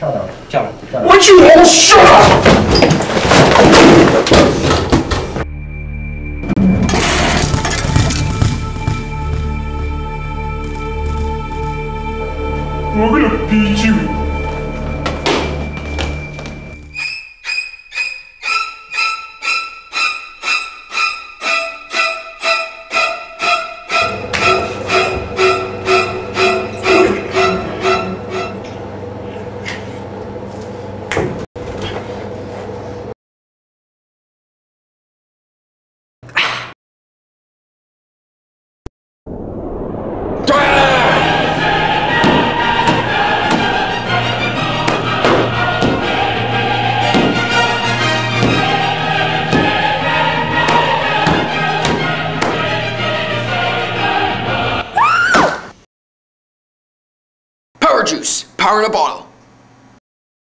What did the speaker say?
Shut up. Ciao. Would you all shut up? We're gonna beat you. Power juice, power in a bottle.